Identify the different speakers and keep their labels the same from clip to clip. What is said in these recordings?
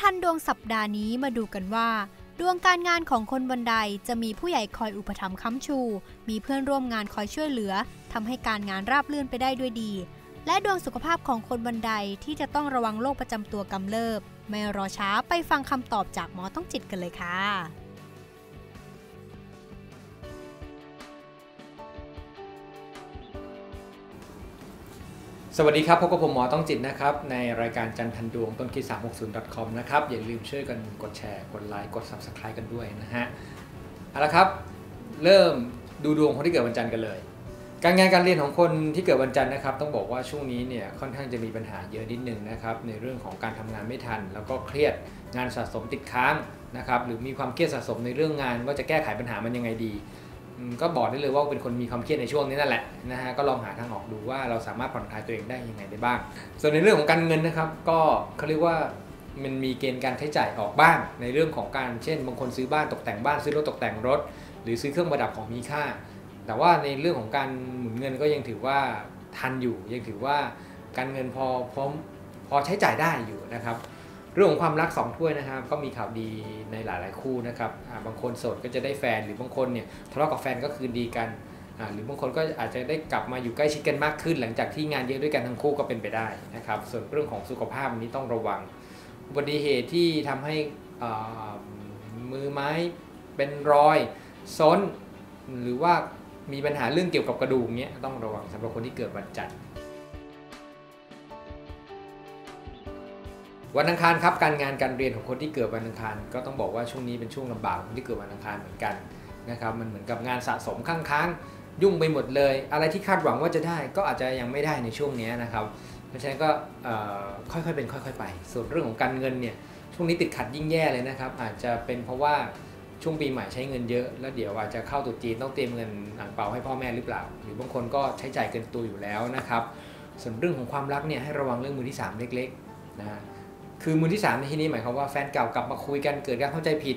Speaker 1: ทันดวงสัปดาห์นี้มาดูกันว่า ดวงการงานของคนบันไดจะมีผู้ใหญ่คอยอุปถัมภ์ค้ำชู มีเพื่อนร่วมงานคอยช่วยเหลือทำให้การงานราบรื่นไปได้ด้วยดี และดวงสุขภาพของคนบันไดที่จะต้องระวังโรคประจำตัวกำเริบ ไม่รอช้าไปฟังคำตอบจากหมอต้องจิตกันเลยค่ะ
Speaker 2: สวัสดีครับพบกับผมหมอต้องจิตนะครับ ในรายการจันทันดวงต้นคิด 360 com นะครับ อย่าลืมช่วยกันกดแชร์ กดไลค์ กด subscribe กันด้วยนะฮะ เอาละครับ เริ่มดูดวงคนที่เกิดวันจันทร์กันเลย การงานการเรียนของคนที่เกิดวันจันทร์นะครับ ต้องบอกว่าช่วงนี้เนี่ยค่อนข้างจะมีปัญหาเยอะนิดนึงนะครับ ในเรื่องของการทำงานไม่ทัน แล้วก็เครียดงานสะสมติดค้างนะครับ หรือมีความเครียดสะสมในเรื่องงานว่าจะแก้ไขปัญหามันยังไงดี ก็บอกได้เลยว่าเป็นคนมีความเครียดในช่วงนี้นั่นแหละนะฮะก็ลองหาทางออกดูว่าเราสามารถผ่อนคลายตัวเองได้ยังไงได้บ้าง ส่วนในเรื่องของการเงินนะครับ ก็เขาเรียกว่ามันมีเกณฑ์การใช้จ่ายออกบ้าง ในเรื่องของการเช่นบางคนซื้อบ้านตกแต่งบ้านซื้อรถตกแต่งรถ หรือซื้อเครื่องประดับของมีค่า แต่ว่าในเรื่องของการหมุนเงินก็ยังถือว่าทันอยู่ ยังถือว่าการเงินพอพอพอใช้จ่ายได้อยู่นะครับ เรื่องของความรักสองถ้วยนะครับก็มีข่าวดีในหลาย ๆ คู่นะครับบางคนโสดก็จะได้แฟนหรือบางคนเนี่ยทะเลาะกับแฟนก็คืนดีกันหรือบางคนก็อาจจะได้กลับมาอยู่ใกล้ชิดกันมากขึ้น หลังจากที่งานเยอะด้วยกันทั้งคู่ก็เป็นไปได้นะครับ ส่วนเรื่องของสุขภาพนี้ต้องระวัง อุบัติเหตุที่ทำให้มือไม้เป็นรอยซ้น หรือว่ามีปัญหาเรื่องเกี่ยวกับกระดูกเนี้ยต้องระวังสำหรับคนที่เกิดวันจันทร์ วันอังคารครับการงานการเรียนของคนที่เกิดวันอังคาร ก็ต้องบอกว่าช่วงนี้เป็นช่วงลำบากคนที่เกิดวันอังคารเหมือนกันนะครับมันเหมือนกับงานสะสมค้างๆยุ่งไปหมดเลย อะไรที่คาดหวังว่าจะได้ก็อาจจะยังไม่ได้ในช่วงนี้นะครับเพราะฉะนั้นก็ค่อยๆเป็นค่อย ๆ ไป ส่วนเรื่องของการเงินเนี่ยช่วงนี้ติดขัดยิ่งแย่เลยนะครับอาจจะเป็นเพราะว่าช่วงปีใหม่ใช้เงินเยอะ แล้วเดี๋ยวอาจจะเข้าตุจีนต้องเตรียมเงินอ่างเปาให้พ่อแม่หรือเปล่า หรือบางคนก็ใช้จ่ายเกินตัวอยู่แล้วนะครับส่วนเรื่องของความรักเนี่ยให้ระวังเรื่องมือที่สามเล็กๆนะฮะ คือมือที่3ในที่นี้หมายความว่าแฟนเก่ากลับมาคุยกันเกิดการเข้าใจผิด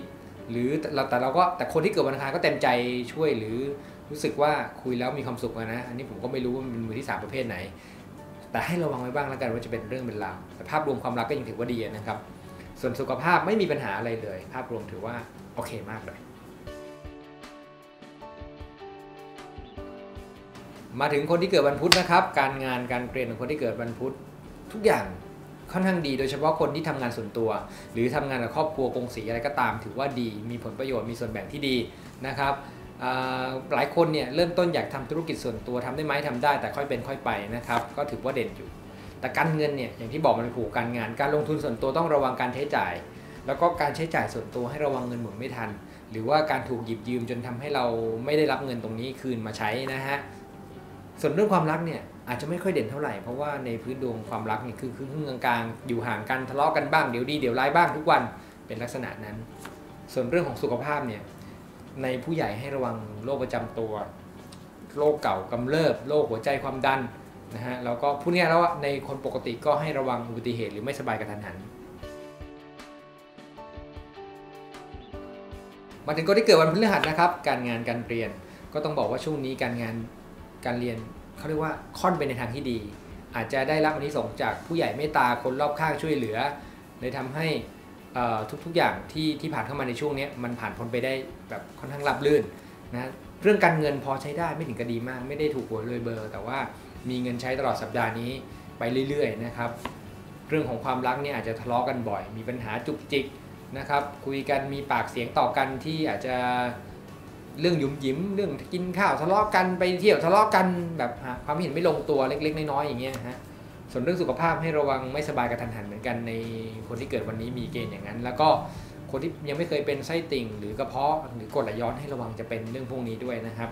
Speaker 2: หรือเราแต่เราก็แต่คนที่เกิดวันอังคารก็เต็มใจช่วยหรือรู้สึกว่าคุยแล้วมีความสุขนะ อันนี้ผมก็ไม่รู้ว่ามันเป็นมือที่ 3 ประเภทไหน แต่ให้ระวังไว้บ้างแล้วกันว่าจะเป็นเรื่องเป็นราวแต่ภาพรวมความรักก็ยังถือว่าดีนะครับ ส่วนสุขภาพไม่มีปัญหาอะไรเลย ภาพรวมถือว่าโอเคมากเลย มาถึงคนที่เกิดวันพุธนะครับ การงานการเรียนของคนที่เกิดวันพุธทุกอย่าง ค่อนข้างดีโดยเฉพาะคนที่ทำงานส่วนตัว หรือทำงานกับครอบครัวกงสีอะไรก็ตาม ถือว่าดีมีผลประโยชน์มีส่วนแบ่งที่ดีนะครับหลายคนเนี่ยเริ่มต้นอยากทำธุรกิจส่วนตัวทำได้ไหมทำได้ แต่ค่อยเป็นค่อยไปนะครับก็ถือว่าเด่นอยู่ แต่การเงินเนี่ยอย่างที่บอกมันผูกการงาน การลงทุนส่วนตัวต้องระวังการใช้จ่าย แล้วก็การใช้จ่ายส่วนตัวให้ระวังเงินหมุนไม่ทัน หรือว่าการถูกหยิบยืมจนทำให้เราไม่ได้รับเงินตรงนี้คืนมาใช้นะฮะ ส่วนเรื่องความรักเนี่ยอาจจะไม่ค่อยเด่นเท่าไหร่เพราะว่าในพื้นดวงความรักเนี่ยคือครึ่งๆกลางๆอยู่ห่างกันทะเลาะกันบ้างเดี๋ยวดีเดี๋ยวร้ายบ้างทุกวันเป็นลักษณะนั้น ส่วนเรื่องของสุขภาพเนี่ยในผู้ใหญ่ให้ระวังโรคประจำตัวโรคเก่ากำเริบโรคหัวใจความดันนะฮะแล้วก็พูดง่ายแล้วในคนปกติก็ให้ระวังอุบัติเหตุหรือไม่สบายกระทันหันมาถึงคนที่เกิดวันพฤหัสนะครับ การงานการเรียนก็ต้องบอกว่าช่วงนี้การงาน การเรียนเขาเรียกว่าค่อนไปในทางที่ดี อาจจะได้รับอันนี้ส่งส์จากผู้ใหญ่เมตตาคนรอบข้างช่วยเหลือเลยทำให้ทุกๆอย่างที่ที่ผ่านเข้ามาในช่วงนี้มันผ่านพ้นไปได้แบบค่อนข้างราบรื่นนะเรื่องการเงินพอใช้ได้ไม่ถึงกับดีมาก ไม่ได้ถูกหวยเลยเบอร์ แต่ว่ามีเงินใช้ตลอดสัปดาห์นี้ไปเรื่อยๆนะครับเรื่องของความรักเนี่ยอาจจะทะเลาะกันบ่อย มีปัญหาจุกจิกนะครับคุยกันมีปากเสียงต่อกันที่อาจจะ เรื่องยุ่มยิ้มเรื่องกินข้าวทะเลาะกันไปเที่ยวทะเลาะกันแบบความเห็นไม่ลงตัวเล็ก ๆ น้อยๆอย่างเงี้ยฮะส่วนเรื่องสุขภาพให้ระวังไม่สบายกระทันหันเหมือนกันในคนที่เกิดวันนี้มีเกณฑ์อย่างนั้น แล้วก็คนที่ยังไม่เคยเป็นไส้ติ่ง หรือกระเพาะหรือกรดไหลย้อนให้ระวังจะเป็นเรื่องพวกนี้ด้วยนะครับ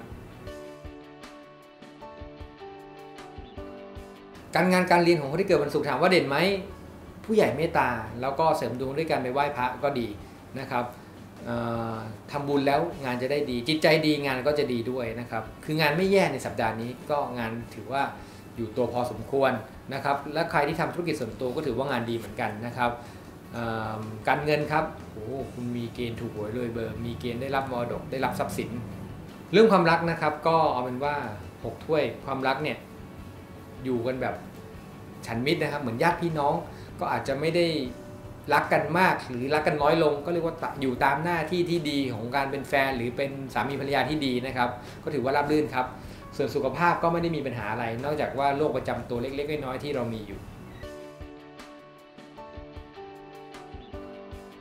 Speaker 2: การงานการเรียนของคนที่เกิดวันศุกร์ถามว่าเด่นไหมผู้ใหญ่เมตตาแล้วก็เสริมดวงด้วยการไปไหว้พระก็ดีนะครับ ทำบุญแล้วงานจะได้ดี จิตใจดีงานก็จะดีด้วยนะครับ คืองานไม่แย่ในสัปดาห์นี้ก็งานถือว่าอยู่ตัวพอสมควรนะครับ และใครที่ทำธุรกิจส่วนตัวก็ถือว่างานดีเหมือนกันนะครับการเงินครับโอ้คุณมีเกณฑ์ถูกหวยเลยเบอร์มีเกณฑ์ได้รับมรดกได้รับทรัพย์สิน เรื่องความรักนะครับ ก็เอาเป็นว่าหกถ้วยความรักเนี่ยอยู่กันแบบฉันมิตรนะครับ เหมือนญาติพี่น้องก็อาจจะไม่ได้ รักกันมากหรือรักกันน้อยลง ก็เรียกว่าอยู่ตามหน้าที่ที่ดีของการเป็นแฟน หรือเป็นสามีภรรยาที่ดีนะครับ ก็ถือว่าราบรื่นครับ ส่วนสุขภาพก็ไม่ได้มีปัญหาอะไร นอกจากว่าโรคประจำตัวเล็กๆน้อยๆที่เรามีอยู่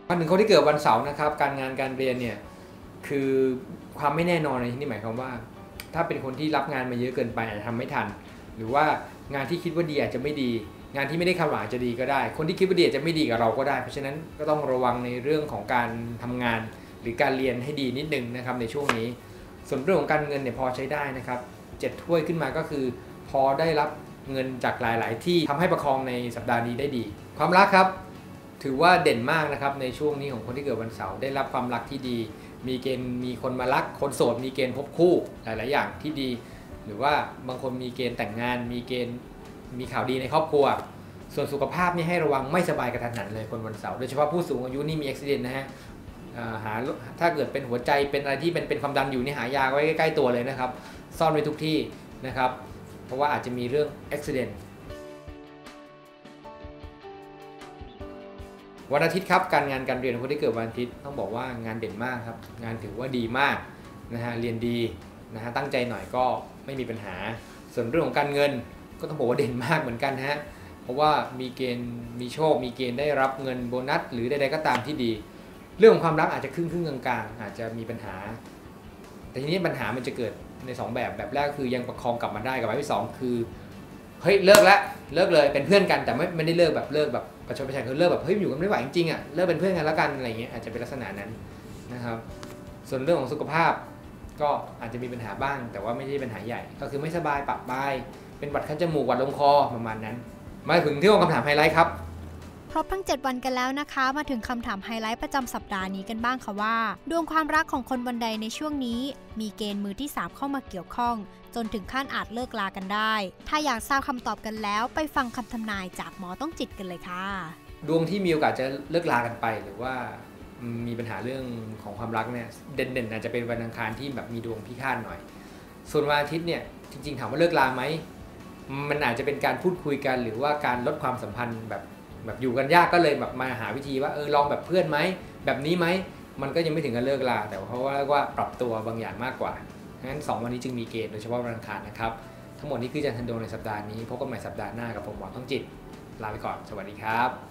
Speaker 2: มาถึงคนที่เกิดวันเสาร์นะครับ การงานการเรียนเนี่ยคือความไม่แน่นอนในที่นี้หมายความว่า ถ้าเป็นคนที่รับงานมาเยอะเกินไปอาจจะทำไม่ทัน หรือว่างานที่คิดว่าดีอาจจะไม่ดี งานที่ไม่ได้คาดหวังอาจจะดีก็ได้ คนที่คิดว่าดีจจะไม่ดีกับเราก็ได้ เพราะฉะนั้นก็ต้องระวังในเรื่องของการทำงาน หรือการเรียนให้ดีนิดนึงนะครับในช่วงนี้ ส่วนเรื่องของการเงินเนี่ยพอใช้ได้นะครับเจ็ดถ้วยขึ้นมาก็คือ พอได้รับเงินจากหลาย ๆ ที่ทำให้ประคองในสัปดาห์นี้ได้ดี ความรักครับ ถือว่าเด่นมากนะครับในช่วงนี้ของคนที่เกิดวันเสาร์ได้รับความรักที่ดี มีเกณฑ์มีคนมารัก คนโสดมีเกณฑ์พบคู่หลาย ๆ อย่างที่ดี หรือว่าบางคนมีเกณฑ์แต่งงาน มีเกณฑ์ มีข่าวดีในครอบครัว ส่วนสุขภาพนี่ให้ระวังไม่สบายกระทันหันเลยคนวันเสาร์โดยเฉพาะผู้สูงอายุนี่มีอุบิเหตุนะฮะหาถ้าเกิดเป็นหัวใจเป็นอะไรที่เป็นเป็นความดันอยู่นี่หายาไว้ใกล้ๆตัวเลยนะครับ ซ่อนไว้ทุกที่นะครับ เพราะว่าอาจจะมีเรื่องอุบิเหตุวันอาทิตย์ครับการงานการเรียนคนที่เกิดวันอาทิตย์ต้องบอกว่างานเด่นมากครับงานถือว่าดีมากนะฮะเรียนดีนะฮะตั้งใจหน่อยก็ไม่มีปัญหา ส่วนเรื่องของการเงิน ก็ต้องบอกว่าเด่นมากเหมือนกันฮะเพราะว่ามีเกณฑ์มีโชค มีเกณฑ์ได้รับเงินโบนัส หรือใดๆก็ตามที่ดี เรื่องของความรักอาจจะครึ่งครึ่งกลางๆ อาจจะมีปัญหา แต่ทีนี้ปัญหามันจะเกิดใน 2 แบบแบบแรกคือยังประคองกลับมาได้กับแบบที่ 2 คือเฮ้ยเลิกแล้วเลิกเลยเป็นเพื่อนกันแต่ไม่ไม่ได้เลิกแบบเลิกแบบประชดประชันคือเลิกแบบเฮ้ยอยู่กันไม่ไหวจริงๆอะเลิกเป็นเพื่อนกันแล้วกันอะไรเงี้ยอาจจะเป็นลักษณะนั้นนะครับ ส่วนเรื่องของสุขภาพก็อาจจะมีปัญหาบ้าง แต่ว่าไม่ใช่ปัญหาใหญ่ ก็คือไม่สบายประปราย เป็นหวัดคัดจมูกหวัดลงคอประมาณนั้น มาถึงที่คำถามไฮไลท์ครับ
Speaker 1: ครบทั้ง 7 วันกันแล้วนะคะ มาถึงคำถามไฮไลท์ประจำสัปดาห์นี้กันบ้างค่ะว่า ดวงความรักของคนวันใดในช่วงนี้ มีเกณฑ์มือที่ 3 เข้ามาเกี่ยวข้อง จนถึงขั้นอาจเลิกลากันได้ ถ้าอยากทราบคำตอบกันแล้ว ไปฟังคำทำนายจากหมอต้องจิตกันเลยค่ะ
Speaker 2: ดวงที่มีโอกาสจะเลิกลากันไปหรือว่ามีปัญหาเรื่องของความรักเนี่ยเด่นๆอาจจะเป็นวันอังคารที่แบบมีดวงพิฆาตหน่อย ส่วนวันอาทิตย์เนี่ยจริงๆถามว่าเลิกลาไหม มันอาจจะเป็นการพูดคุยกัน หรือว่าการลดความสัมพันธ์แบบแบบอยู่กันยากก็เลยแบบมาหาวิธีว่าเออลองแบบเพื่อนไหมแบบนี้ไหมมันก็ยังไม่ถึงกับเลิกลาแต่เพราะว่าว่าปรับตัวบางอย่างมากกว่างั้น 2 วันนี้จึงมีเกณฑ์โดยเฉพาะวันอังคารนะครับ ทั้งหมดนี้คือจันทันโดในสัปดาห์นี้พบกันใหม่สัปดาห์หน้ากับผมหวังต้องจิต ลาไปก่อน สวัสดีครับ